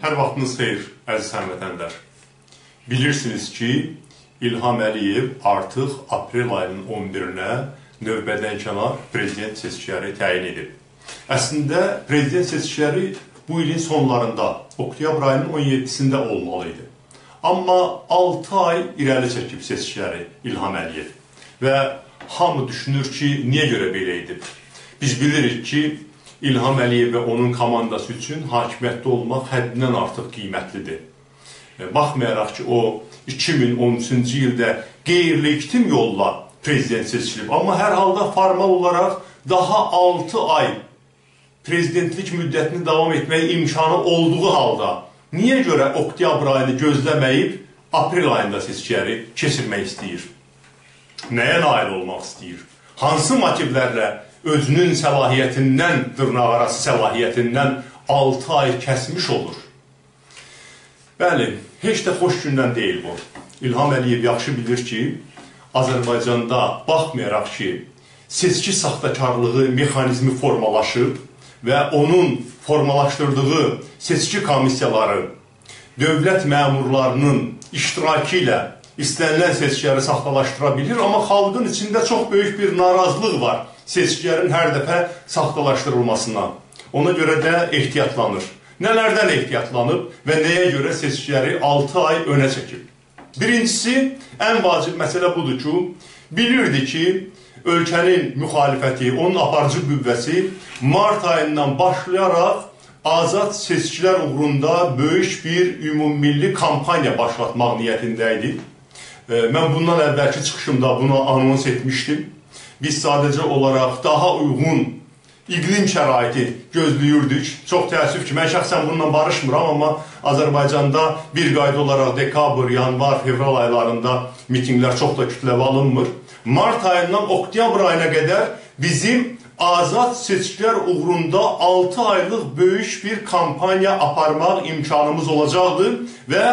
Hər vaxtınız xeyir, əziz həmvətənlər. Bilirsiniz ki, İlham Əliyev artıq aprel ayının 11-nə növbədən kənar prezident seçkiləri təyin edib. Əslində, prezident seçkiləri bu ilin sonlarında, oktyabr ayının 17-sində olmalı idi. Amma 6 ay irəli çəkib seçkiləri İlham Əliyev. Və hamı düşünür ki, niyə görə belə edib? Biz bilirik ki, İlham Əliyev və onun komandası üçün hakimiyyətdə olmaq həddindən artıq qiymətlidir. E, baxmayaraq ki, o 2013-cü ildə qeyri-legitim yolla prezident seçilib, amma hər halda formal olaraq daha 6 ay prezidentlik müddətini davam etməyə imkanı olduğu halda niyə görə oktyabr ayını gözləməyib aprel ayında seçkiləri keçirmək istəyir? Nəyə nail olmaq istəyir? Hansı motivlərlə özünün səlahiyyətindən, dırnaqarası səlahiyyətindən 6 ay kəsmiş olur. Bəli, heç də xoş gündən deyil bu. İlham Əliyev yaxşı bilir ki, Azərbaycanda baxmayaraq ki, seçki saxtakarlığı mexanizmi formalaşıb və onun formalaşdırdığı seçki komissiyaları dövlət məmurlarının iştirakı ilə istənilən seçkiləri saxtalaşdıra bilir, amma xalqın içində çox böyük bir narazılıq var seçkilərin hər dəfə saxtalaşdırılmasından. Ona görə də ehtiyatlanır. Nələrdən ehtiyatlanıb və nəyə görə seçkiləri 6 ay önə çəkib? Birincisi, ən vacib məsələ budur ki, bilirdi ki, ölkənin müxalifəti, onun aparıcı qüvvəsi mart ayından başlayaraq azad seçkilər uğrunda böyük bir ümummilli kampaniya başlatmaq niyyətində idi. Mən bundan əvvəlki çıxışımda bunu anons etmişdim biz sadəcə olaraq daha uyğun iqlim şəraiti gözləyirdik. Çox təəssüf ki, mən şəxsən bununla barışmıram, amma Azərbaycanda bir qayda olaraq dekabr, yanvar, fevral aylarında mitinqlər çox da kütləvi alınmır. Mart ayından oktyabr ayına qədər bizim azad seçkilər uğrunda 6 aylıq böyük bir kampaniya aparmaq imkanımız olacaqdır və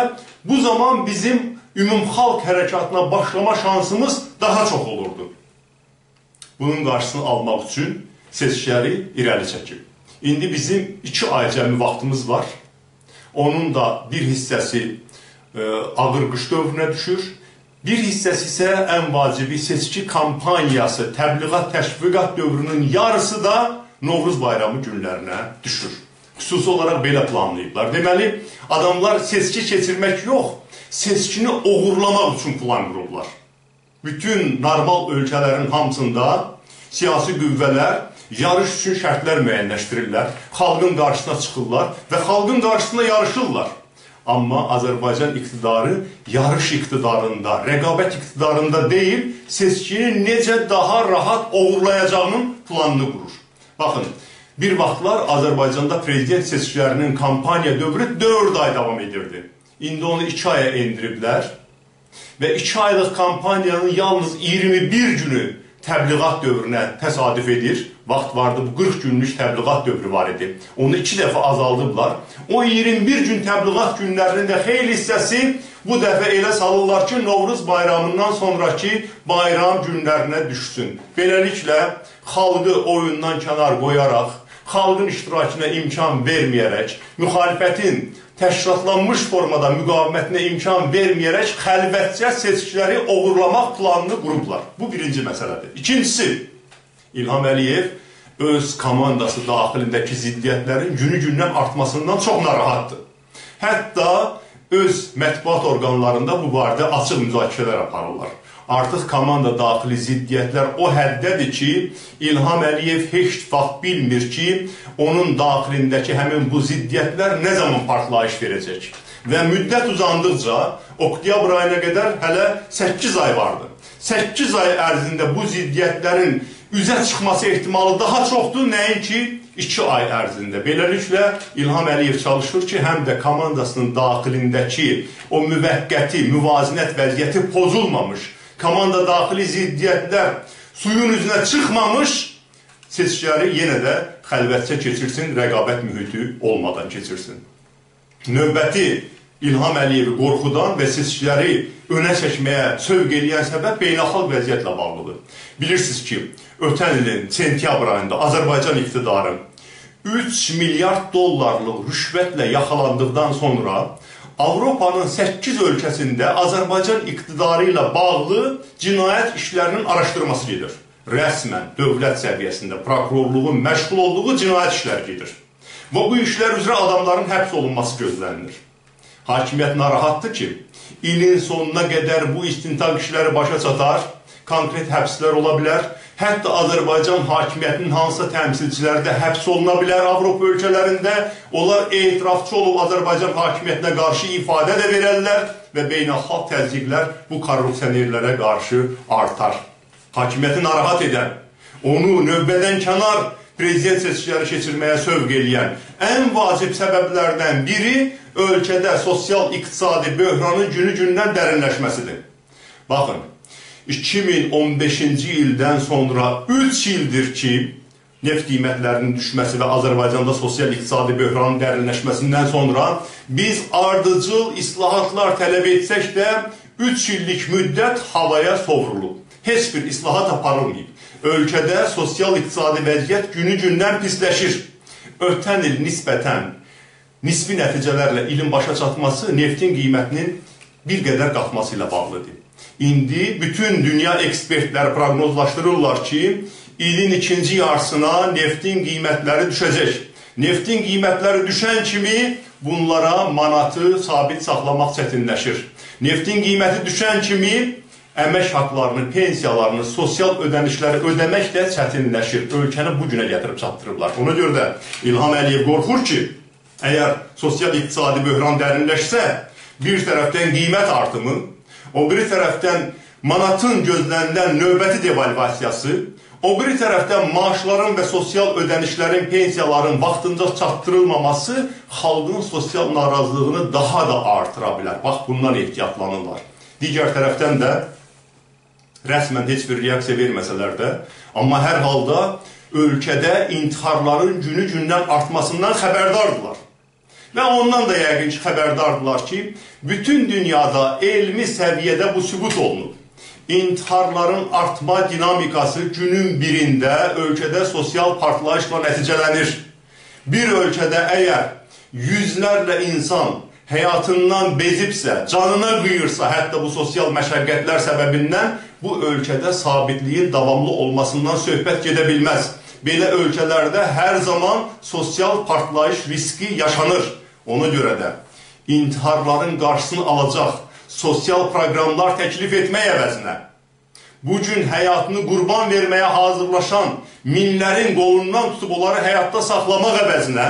bu zaman bizim ümumxalq hərəkatına başlama şansımız daha çox olurdu bunun qarşısını almaq üçün seçkiləri irəli çəkib. İndi bizim iki ay cəmi vaxtımız var. Onun da bir hissəsi e, ağır qış dövrünə düşür. Bir hissəsi isə ən vacibi seçki kampaniyası, təbliğat, təşviqat dövrünün yarısı da Novruz bayramı günlərinə düşür. Xüsusi olaraq belə planlayıblar. Deməli, adamlar seçki keçirmək yox, seçkini oğurlamaq üçün plan qurublar bütün normal ölkələrin hamısında siyasi qüvvələr yarış üçün şərtlər müəyyənləşdirirlər, xalqın qarşısına çıxırlar və xalqın qarşısında yarışırlar. Amma Azərbaycan iqtidarı yarış iqtidarında, rəqabət iqtidarında deyil, seçkini necə daha rahat oğurlayacağının planını qurur. Baxın, bir vaxtlar Azərbaycanda prezident seçkilərinin kampaniya dövrü 4 ay davam edirdi. İndi onu 2 aya endiriblər və 2 aylıq kampaniyanın yalnız 21 günü təbliğat dövrünə təsadüf edir. Vaxt vardı, bu 40 günlük təbliğat dövrü var idi. Onu 2 dəfə azaldıblar. O 21 gün təbliğat günlərinin də xeyli hissəsi bu dəfə elə salırlar ki, Novruz bayramından sonraki bayram günlərinə düşsün. Beləliklə, xalqı oyundan kənar qoyaraq, xalqın iştirakına imkan verməyərək, müxalifətin təşkilatlanmış formada müqavimətinə imkan verməyərək xəlvətcə seçkiləri oğurlamaq planını qurublar. Bu birinci məsələdir. İkincisi, İlham Əliyev öz komandası daxilindəki ziddiyyətlərin günü-gündən artmasından çox narahatdır. Hətta öz mətbuat orqanlarında bu barədə açıq müzakirələr aparırlar artıq komanda daxili ziddiyyətlər o həddədir ki, İlham Əliyev heç vaxt bilmir ki, onun daxilindəki həmin bu ziddiyyətlər nə zaman partlayış verəcək. Və müddət uzandıqca, oktyabr ayına qədər hələ 8 ay vardı. 8 ay ərzində bu ziddiyyətlərin üzə çıxması ehtimalı daha çoxdur, nəinki 2 ay ərzində. Beləliklə, İlham Əliyev çalışır ki, həm də komandasının daxilindəki o müvəqqəti, müvazinət vəziyyəti pozulmamış, komanda daxili ziddiyyətlər suyun üzünə çıxmamış, seçkiləri yenə də xəlvətcə keçirsin, rəqabət mühiti olmadan keçirsin. Növbəti İlham Əliyevi qorxudan və seçkiləri önə çəkməyə sövq eləyən səbəb beynəlxalq vəziyyətlə bağlıdır. Bilirsiniz ki, ötən ilin sentyabr ayında Azərbaycan iqtidarı 3 milyard dollarlıq rüşvətlə yaxalandıqdan sonra Avropanın 8 ölkəsində Azərbaycan iqtidarı ilə bağlı cinayət işlərinin araşdırması gedir. Rəsmən dövlət səviyyəsində prokurorluğun məşğul olduğu cinayət işləri gedir. Və bu işlər üzrə adamların həbs olunması gözlənilir. Hakimiyyət narahatdır ki, ilin sonuna qədər bu istintaq işləri başa çatar, konkret həbslər ola bilər. Hətta Azərbaycan hakimiyyətinin hansısa təmsilçiləri də həbs oluna bilər Avropa ölkələrində. Onlar etirafçı olub Azərbaycan hakimiyyətinə qarşı ifadə də verərlər və beynəlxalq təzyiqlər bu korrupsionerlərə qarşı artar. Hakimiyyəti narahat edən, onu növbədən kənar prezident seçkiləri keçirməyə sövq eləyən ən vacib səbəblərdən biri ölkədə sosial-iqtisadi böhranın günü-gündən dərinləşməsidir. Baxın, 2015-ci ildən sonra 3 ildir ki, neft qiymətlərinin düşməsi və Azərbaycanda sosial-iqtisadi böhranın dərinləşməsindən sonra biz ardıcıl islahatlar tələb etsək də 3 illik müddət havaya sovrulub. Heç bir islahat aparılmayıb. Ölkədə sosial-iqtisadi vəziyyət günü-gündən pisləşir. Ötən il nisbətən nisbi nəticələrlə ilin başa çatması neftin qiymətinin bir qədər qalxması ilə bağlıdır. İndi bütün dünya ekspertləri proqnozlaşdırırlar ki, ilin ikinci yarısına neftin qiymətləri düşəcək. Neftin qiymətləri düşən kimi bunlara manatı sabit saxlamaq çətinləşir. Neftin qiyməti düşən kimi əmək haqlarını, pensiyalarını, sosial ödənişləri ödəmək də çətinləşir. Ölkəni bu günə gətirib çatdırıblar. Ona görə də İlham Əliyev qorxur ki, əgər sosial-iqtisadi böhran dərinləşsə, bir tərəfdən qiymət artımı, O biri tərəfdən manatın gözlənilən növbəti devalvasiyası, o biri tərəfdən maaşların və sosial ödənişlərin, pensiyaların vaxtınca çatdırılmaması xalqın sosial narazılığını daha da artıra bilər. Bax, bundan ehtiyatlanırlar. Digər tərəfdən də rəsmən heç bir reaksiya verməsələr də, amma hər halda ölkədə intiharların günü-gündən artmasından xəbərdardırlar. Və ondan da yəqin ki, xəbərdardılar ki, bütün dünyada elmi səviyyədə bu sübut olunub. İntiharların artma dinamikası günün birində ölkədə sosial partlayışla nəticələnir. Bir ölkədə əgər yüzlərlə insan həyatından bezibsə, canına qıyırsa, hətta bu sosial məşəqqətlər səbəbindən bu ölkədə sabitliyin davamlı olmasından söhbət gedə bilməz. Belə ölkələrdə hər zaman sosial partlayış riski yaşanır. Ona görə də intiharların qarşısını alacaq sosial proqramlar təklif etmək əvəzinə, bu gün həyatını qurban verməyə hazırlaşan minlərin qolundan tutub onları həyatda saxlamaq əvəzinə,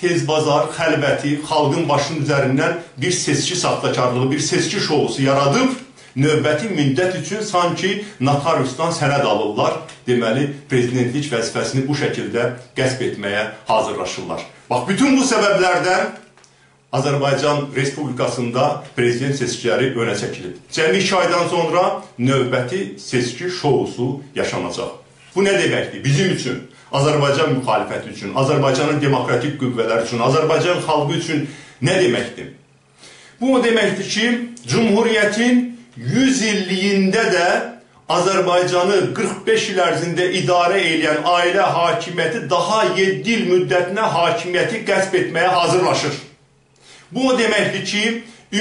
tez bazar, xəlbəti, xalqın başının üzərindən bir seçki saxtakarlığı, bir seçki şousu yaradıb, növbəti müddət üçün sanki notariusdan sənəd alırlar. Deməli, prezidentlik vəzifəsini bu şəkildə qəsb etməyə hazırlaşırlar. Bax, bütün bu səbəblərdən Azərbaycan Respublikasında prezident seçkiləri önə çəkilib. Cəmi 2 aydan sonra növbəti seçki şousu yaşanacaq. Bu nə deməkdir? Bizim üçün, Azərbaycan müxalifəti üçün, Azərbaycanın demokratik qüvvələri üçün, Azərbaycan xalqı üçün nə deməkdir? Bu o deməkdir ki, Cumhuriyyətin 100 illiyində də Azərbaycanı 45 il ərzində idarə edən ailə hakimiyyəti daha 7 il müddətinə hakimiyyəti qəsb etməyə hazırlaşır. Bu o deməkdir ki,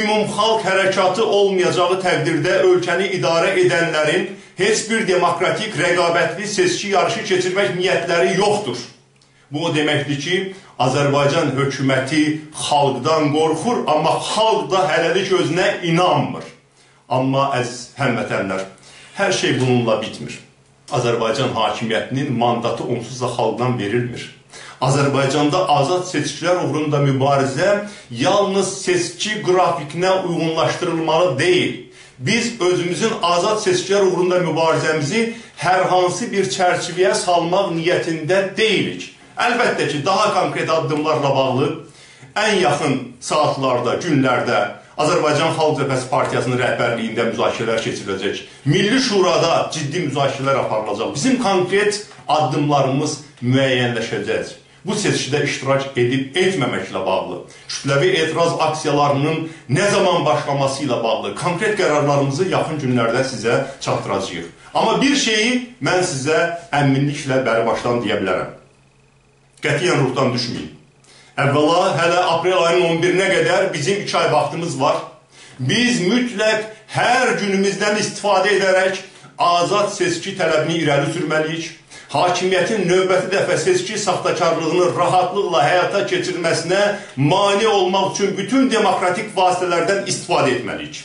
ümumxalq hərəkatı olmayacağı təqdirdə ölkəni idarə edənlərin heç bir demokratik, rəqabətli seçki yarışı keçirmək niyyətləri yoxdur. Bu o deməkdir ki, Azərbaycan hökuməti xalqdan qorxur, amma xalq da hələlik özünə inanmır. Amma əziz həmvətənlər, hər şey bununla bitmir. Azərbaycan hakimiyyətinin mandatı onsuz da xalqdan verilmir. Azərbaycanda azad seçkilər uğrunda mübarizə yalnız seçki qrafikinə uyğunlaşdırılmalı deyil. Biz özümüzün azad seçkilər uğrunda mübarizəmizi hər hansı bir çərçivəyə salmaq niyyətində deyilik. Əlbəttə ki, daha konkret addımlarla bağlı ən yaxın saatlarda, günlərdə Azərbaycan Xalq Cəbhəsi Partiyasının rəhbərliyində müzakirələr keçiriləcək. Milli Şurada ciddi müzakirələr aparılacaq. Bizim konkret addımlarımız müəyyənləşəcək bu seçkidə iştirak edib etməməklə bağlı, kütləvi etiraz aksiyalarının nə zaman başlaması ilə bağlı konkret qərarlarımızı yaxın günlərdə sizə çatdıracağıq. Amma bir şeyi mən sizə əminliklə bəri başdan deyə bilərəm. Qətiyyən ruhdan düşməyin. Əvvəla hələ aprel ayının 11-nə qədər bizim 2 ay vaxtımız var. Biz mütləq hər günümüzdən istifadə edərək azad seçki tələbini irəli sürməliyik. Hakimiyyətin növbəti dəfə seçki saxtakarlığını rahatlıqla həyata keçirməsinə mane olmaq üçün bütün demokratik vasitələrdən istifadə etməliyik.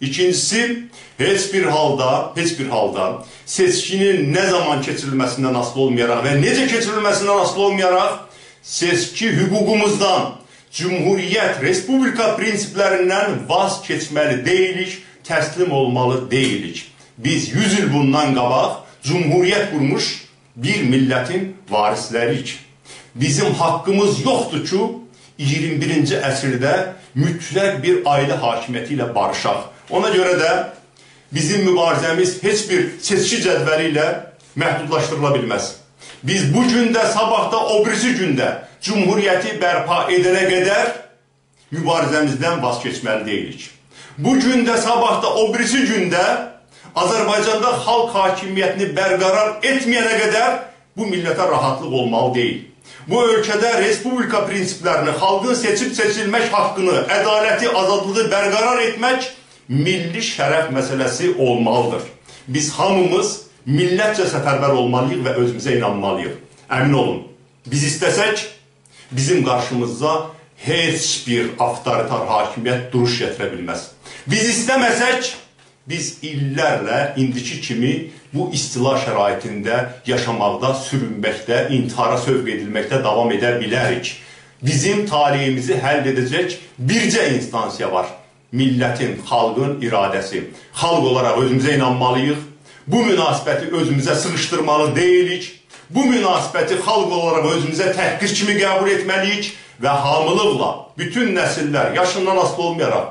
İkincisi, heç bir halda, heç bir halda seçkinin nə zaman keçirilməsindən asılı olmayaraq və necə keçirilməsindən asılı olmayaraq seçki hüququmuzdan, Cumhuriyyət, Respublika prinsiplərindən vaz keçməli deyilik, təslim olmalı deyilik. Biz 100 il bundan qabaq Cumhuriyyət qurmuş bir millətin varisləriyik. Bizim haqqımız yoxdur ki, 21-ci əsrdə mütləq bir ailə hakimiyyəti ilə barışaq. Ona görə də bizim mübarizəmiz heç bir seçki cədvəli ilə məhdudlaşdırıla bilməz. Biz bu gündə, sabahda, o birisi gündə Cumhuriyyəti bərpa edənə qədər mübarizəmizdən vaz keçməli deyilik. Bu gündə, sabahda, o birisi gündə Azərbaycanda xalq hakimiyyətini bərqərar etməyənə qədər bu millətə rahatlıq olmalı deyil. Bu ölkədə respublika prinsiplərini, xalqın seçib seçilmək haqqını, ədaləti, azadlığı bərqərar etmək milli şərəf məsələsi olmalıdır. Biz hamımız millətcə səfərbər olmalıyıq və özümüzə inanmalıyıq. Əmin olun, biz istəsək, bizim qarşımıza heç bir avtoritar hakimiyyət duruş gətirə bilməz. Biz istəməsək, biz illərlə indiki kimi bu istila şəraitində yaşamaqda, sürünməkdə, intihara sövq edilməkdə davam edə bilərik. Bizim talihimizi həll edəcək bircə instansiya var. Millətin, xalqın iradəsi. Xalq olaraq özümüzə inanmalıyıq Bu münasibəti özümüzə sığışdırmalı deyilik. Bu münasibəti xalq olaraq özümüzə təhqir kimi qəbul etməliyik və hamılıqla bütün nəsillər yaşından asılı olmayaraq,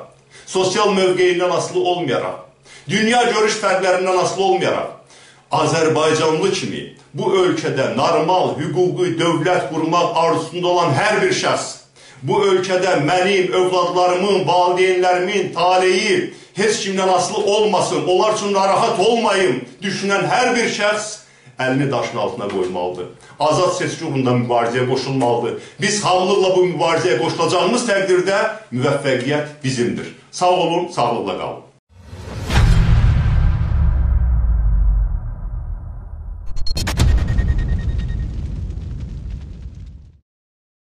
sosial mövqeyindən asılı olmayaraq, dünya görüş fərqlərindən asılı olmayaraq, Azərbaycanlı kimi bu ölkədə normal, hüquqi dövlət qurmaq arzusunda olan hər bir şəxs, bu ölkədə mənim, övladlarımın, valideynlərimin taleyi heç kimdən asılı olmasın, onlar üçün narahat olmayım düşünən hər bir şəxs əlini daşın altına qoymalıdır. Azad seçki uğrunda mübarizəyə qoşulmalıdır. Biz hamılıqla bu mübarizəyə qoşulacağımız təqdirdə müvəffəqiyyət bizimdir. Sağ olun, sağlıqla qalın.